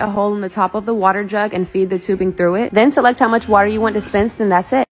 a hole in the top of the water jug and feed the tubing through it. Then select how much water you want dispensed and that's it.